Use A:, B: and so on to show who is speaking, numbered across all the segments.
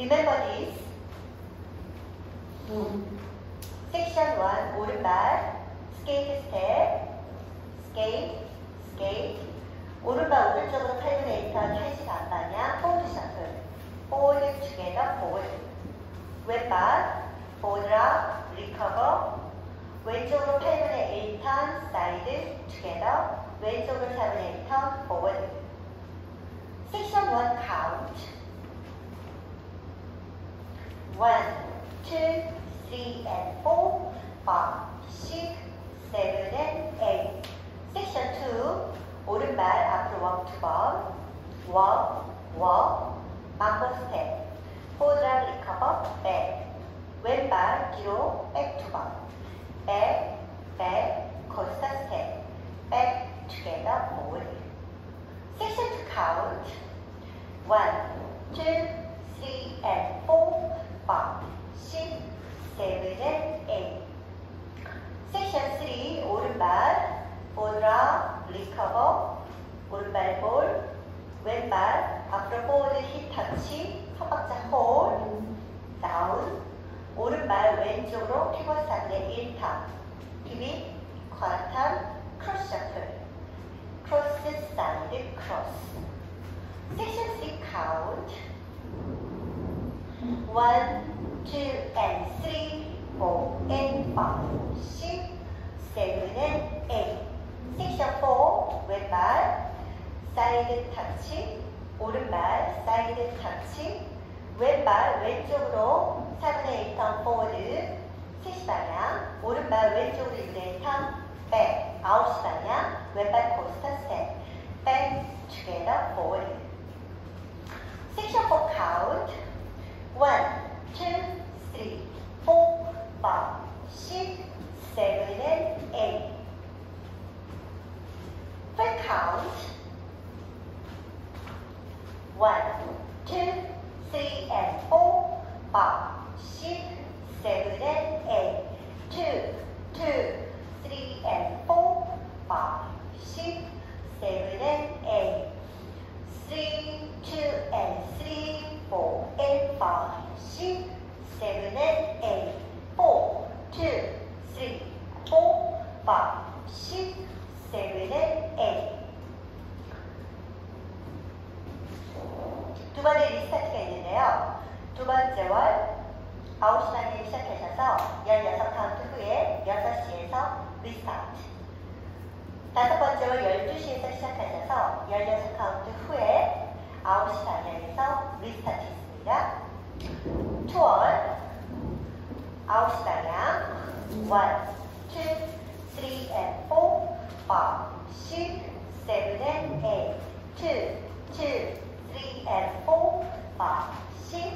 A: Remember this. 문. 섹션 1. 오른발. 스케이트 스텝. 스케이트. 스케이트. 오른발 오른쪽으로 8분의 1턴 최시 반반향. 포워드 셔틀. 포워드 together. 포워드. 왼발. 포워드 업. 리커버. 왼쪽으로 8분의 1턴 사이드. together. 왼쪽으로 8분의 1턴 포워드. 섹션 1. 카운트. 1, 2, 3 and 4, 5, 6, 7 and 8 섹션 2 오른발 앞으로 워두 번, 워, 워, 망고 스텝, 포드랍 리커버, 백, 왼발 뒤로 back 두 번, back, back, coaster 스텝, 백, together, forward. Section to count. 1, 2, 3 and 4, 5, 6, 7 and 8. Section 3 오른발 보드라 리커버 오른발 볼 왼발 앞으로 보드 힙 터치 첫 번째 홀 다운 오른발 왼쪽으로 피벗 상대 1턴 힙이 쿼터 cross shuffle cross 사이드 cross 섹션 3 카운트 1, 2 and 3 4 and 5 6 7 and 8 섹션 4 왼발 사이드 터치 오른발 사이드 터치 왼발 왼쪽으로 4분의 1턴 forward 3시 방향 오른발 왼쪽으로 2분의 1턴 백 9시 방향 왼발 코스터 스텝 백 together forward. 섹션 4카 One, two, three, and four, five, six, seven, and eight. Two, two, three, and four, five, six, seven, and eight. Three, two, and three, four, and five, six, seven, and eight. Four, two, three, four, five, six, seven, and eight. 두 번의 restart가 있는데요. 두 번째 wall 9시 반에 시작하셔서 16카운트 후에 6시에서 restart. 다섯 번째 wall 12시에서 시작하셔서 16카운트 후에 9시 방향에서 restart 있습니다. two wall 9시 방향 1, 2, 3 and 4 five, six, seven, and eight. Two, two, three, and four, five, six,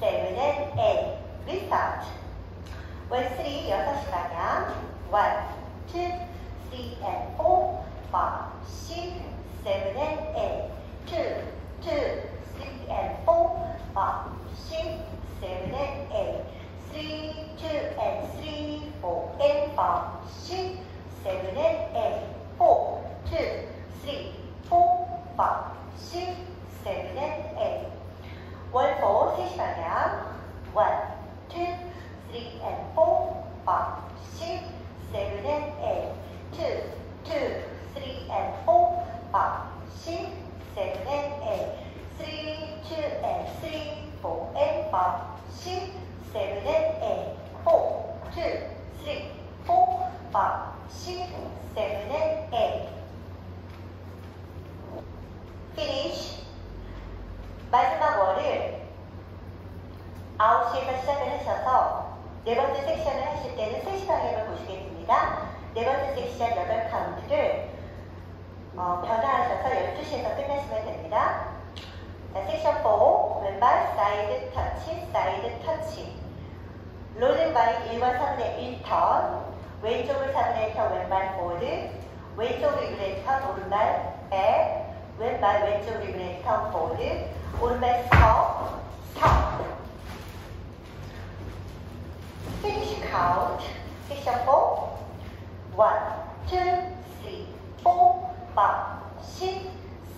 A: seven, and eight. Restart. One, three, 여섯 시 방향. One, two, three, and four, five, six, seven, and eight. Two, two, three, and four, five, six, seven, and eight. Three, two, and three, four, and five, six, seven, and eight. Four, two, three, four, five, Six, seven, and eight. One, four, six 방향. One, two, three, and four, five, six, seven, and eight. Two, two, three, and four, five, six, seven, and eight. Three, two, and three, four, and five, six, seven, and eight. Four, two, three, four, five, six, seven, and eight. Finish. 마지막 월을 9시에서 시작을 하셔서 네 번째 섹션을 하실 때는 3시 방향을 보시겠습니다. 네 번째 섹션 8카운트를 어, 변화하셔서 12시에서 끝내시면 됩니다. 자, 섹션 4 왼발 사이드 터치 사이드 터치. rolling vine 1과 3분의 1턴. 왼쪽을 3분의 1턴 왼발 forward. 왼쪽으로 2분의 1턴 오른발 back. 왼발 왼쪽으로 2분의 1턴 forward. 오른발 stomp Finish count Section 4 1, 2, 3, 4, 5,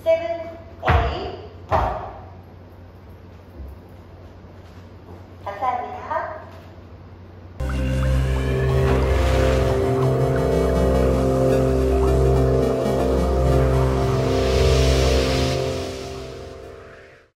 A: 6,